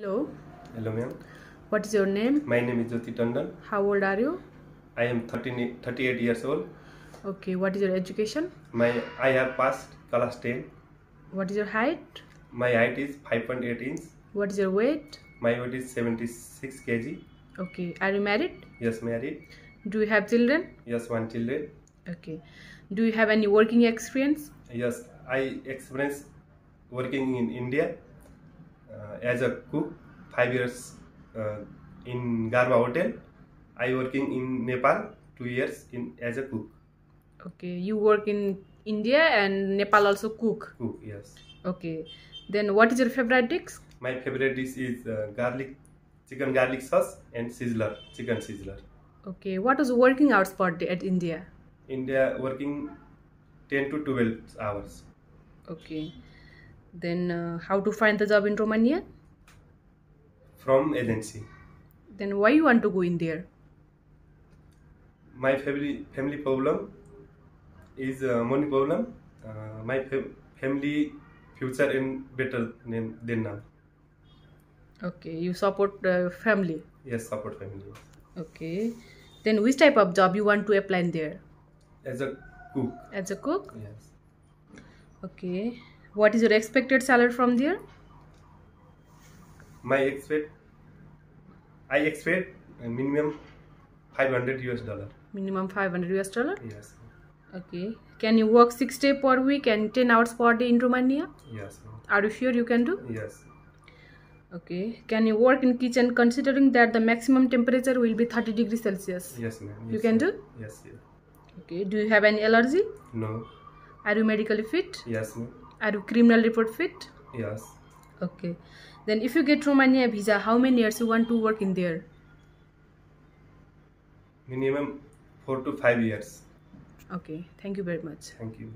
Hello, Hello, ma'am. what is your name? My name is Jyoti Tandon. How old are you? I am 13, 38 years old. Okay, what is your education? My I have passed class 10. What is your height? My height is 5.8 inch. What is your weight? My weight is 76 kg. Okay, are you married? Yes, married. Do you have children? Yes, one children. Okay. Do you have any working experience? Yes, I experienced working in India as a cook. Five years uh, in Garba Hotel. I working in Nepal two years in as a cook. Okay, you work in India and Nepal also cook. Cook, yes. Okay. Then what is your favorite dish? My favorite dish is uh, garlic, chicken garlic sauce and sizzler, chicken sizzler. Okay, what was working hours per day at India? India working 10 to 12 hours. Okay. Then uh, how to find the job in Romania? From agency. Then why you want to go in there? My family family problem is uh, money problem. Uh, my fam- family future in better than, than now. Okay, you support uh, family. Yes, support family. Okay. Then which type of job you want to apply in there? As a cook. As a cook? Yes. Okay. What is your expected salary from there? My expect I expect a minimum 500 US dollar. Minimum 500 US dollar. Yes. Okay. Can you work 6 days per week and 10 hours per day in Romania? Yes. Are you sure you can do? Yes. Okay. Can you work in kitchen considering that the maximum temperature will be 30 degrees Celsius? Yes, ma'am. You can do? Yes. yes. Okay. Do you have any allergy? No. Are you medically fit? Yes, ma'am. Are you criminal report fit? Yes. Okay. Then if you get Romania visa, how many years you want to work in there? Minimum four to five years. Okay. Thank you very much. Thank you.